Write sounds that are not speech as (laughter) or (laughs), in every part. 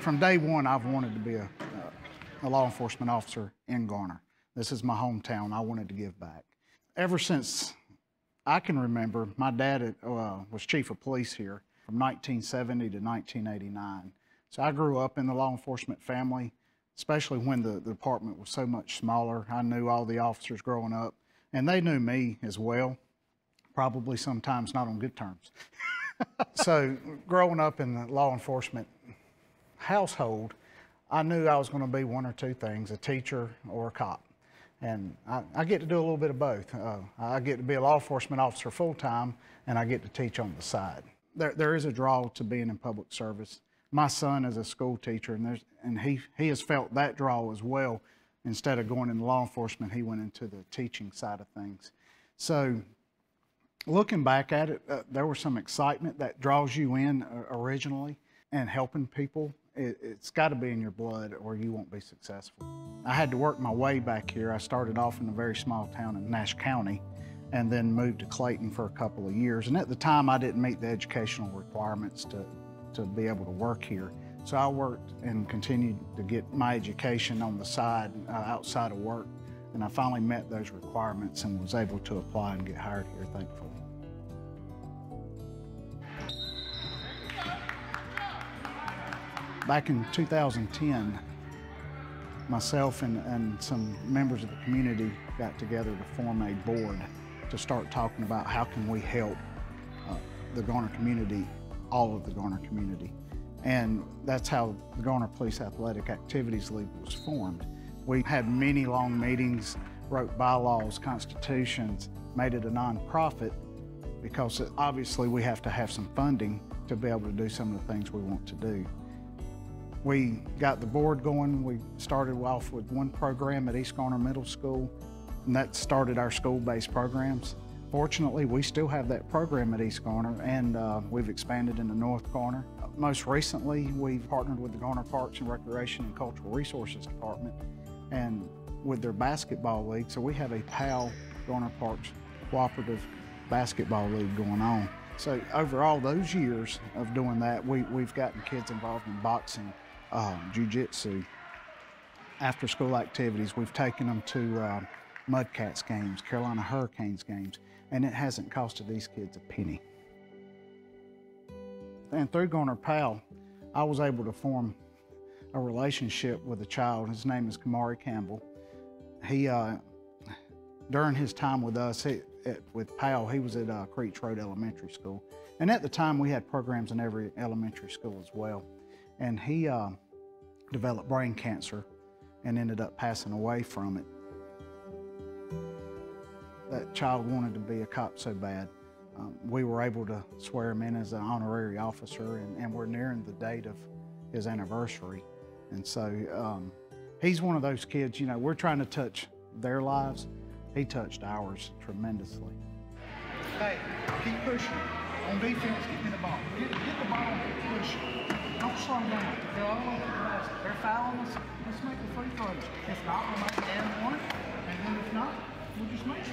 From day one, I've wanted to be a, a law enforcement officer in Garner. This is my hometown. I wanted to give back. Ever since I can remember, my dad uh, was chief of police here from 1970 to 1989. So I grew up in the law enforcement family, especially when the, the department was so much smaller. I knew all the officers growing up, and they knew me as well, probably sometimes not on good terms. (laughs) so growing up in the law enforcement household, I knew I was going to be one or two things, a teacher or a cop. And I, I get to do a little bit of both. Uh, I get to be a law enforcement officer full time, and I get to teach on the side. There, there is a draw to being in public service. My son is a school teacher, and, and he, he has felt that draw as well. Instead of going into law enforcement, he went into the teaching side of things. So looking back at it, uh, there was some excitement that draws you in uh, originally and helping people. It, has got to be in your blood or you won't be successful. I had to work my way back here. I started off in a very small town in Nash County and then moved to Clayton for a couple of years. And at the time, I didn't meet the educational requirements to, to be able to work here. So I worked and continued to get my education on the side, uh, outside of work. And I finally met those requirements and was able to apply and get hired here, thankfully. Back in 2010, myself and, and some members of the community got together to form a board to start talking about how can we help uh, the Garner community, all of the Garner community. And that's how the Garner Police Athletic Activities League was formed. We had many long meetings, wrote bylaws, constitutions, made it a nonprofit because obviously we have to have some funding to be able to do some of the things we want to do. We got the board going. We started off with one program at East Garner Middle School, and that started our school-based programs. Fortunately, we still have that program at East Garner, and uh, we've expanded into North Garner. Most recently, we've partnered with the Garner Parks and Recreation and Cultural Resources Department, and with their basketball league. So we have a PAL Garner Parks Cooperative Basketball League going on. So over all those years of doing that, we, we've gotten kids involved in boxing, um, jiu-jitsu, after school activities. We've taken them to uh, Mudcats games, Carolina Hurricanes games, and it hasn't costed these kids a penny. And through Garner PAL, I was able to form a relationship with a child. His name is Kamari Campbell. He, uh, during his time with us, he, at, with PAL, he was at uh, Creech Road Elementary School. And at the time, we had programs in every elementary school as well and he uh, developed brain cancer and ended up passing away from it. That child wanted to be a cop so bad. Um, we were able to swear him in as an honorary officer, and, and we're nearing the date of his anniversary. And so um, he's one of those kids, you know, we're trying to touch their lives. He touched ours tremendously. Hey, keep pushing. On defense, get me the ball. Get, get the ball, push. Don't slow down. They're all over the glass. They're fouling us. Let's make the free throws. If not, make it and one. And then if not, we'll just make it.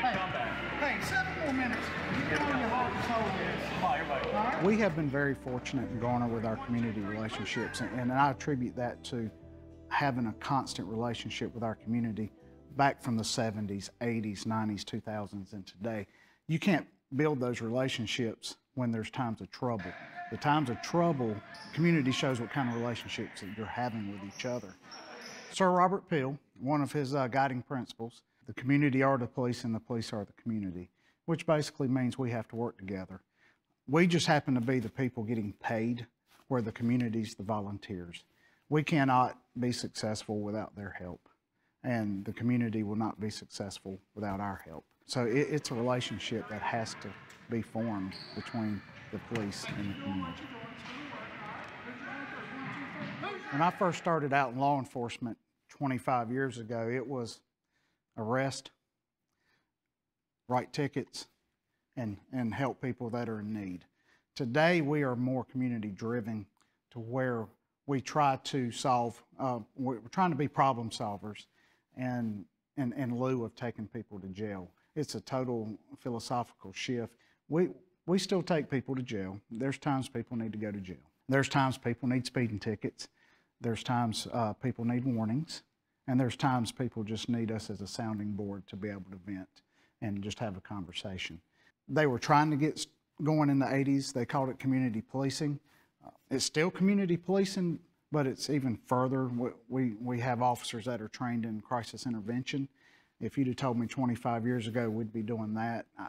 Hey, hey, seven more minutes. We have been very fortunate in Garner with our community relationships, and, and I attribute that to having a constant relationship with our community back from the 70s, 80s, 90s, 2000s, and today. You can't build those relationships when there's times of trouble. The times of trouble, community shows what kind of relationships that you're having with each other. Sir Robert Peel, one of his uh, guiding principles, the community are the police and the police are the community, which basically means we have to work together. We just happen to be the people getting paid where the community's the volunteers. We cannot be successful without their help, and the community will not be successful without our help. So it, it's a relationship that has to be formed between the police and the community. When I first started out in law enforcement 25 years ago, it was arrest, write tickets, and, and help people that are in need. Today, we are more community driven to where we try to solve, uh, we're trying to be problem solvers and in, in lieu of taking people to jail. It's a total philosophical shift. We, We still take people to jail. There's times people need to go to jail. There's times people need speeding tickets. There's times uh, people need warnings. And there's times people just need us as a sounding board to be able to vent and just have a conversation. They were trying to get going in the 80s. They called it community policing. Uh, It's still community policing, but it's even further. We, we, we have officers that are trained in crisis intervention. If you'd have told me 25 years ago we'd be doing that, I,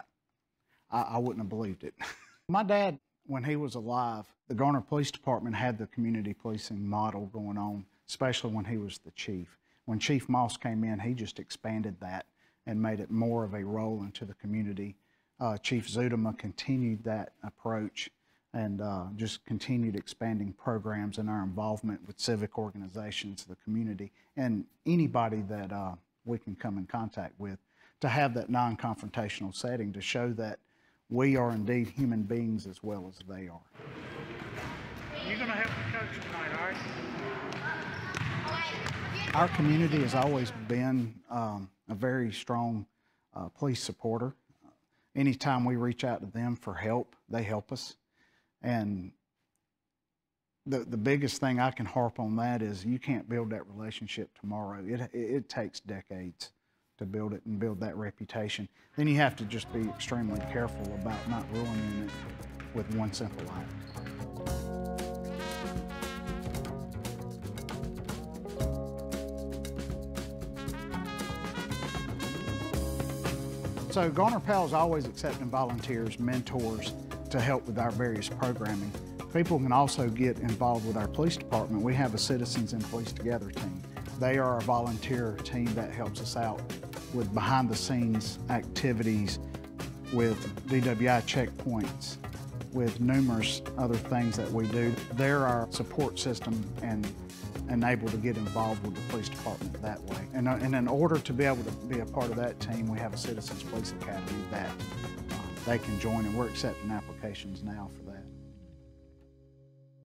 I, I wouldn't have believed it. (laughs) My dad, when he was alive, the Garner Police Department had the community policing model going on, especially when he was the chief. When Chief Moss came in, he just expanded that and made it more of a role into the community. Uh, chief Zuidema continued that approach and uh, just continued expanding programs and our involvement with civic organizations, the community, and anybody that uh, we can come in contact with to have that non-confrontational setting to show that we are indeed human beings as well as they are. You're gonna help the coach tonight, all right? Our community has always been um, a very strong uh, police supporter. Anytime we reach out to them for help, they help us. And the, the biggest thing I can harp on that is you can't build that relationship tomorrow. It, it, it takes decades to build it and build that reputation. Then you have to just be extremely careful about not ruining it with one simple act. So Garner PAL is always accepting volunteers, mentors to help with our various programming. People can also get involved with our police department. We have a Citizens and Police Together team. They are a volunteer team that helps us out with behind the scenes activities with DWI checkpoints, with numerous other things that we do. They're our support system and, and able to get involved with the police department that way. And, uh, and in order to be able to be a part of that team, we have a Citizens Police Academy that uh, they can join, and we're accepting applications now for that.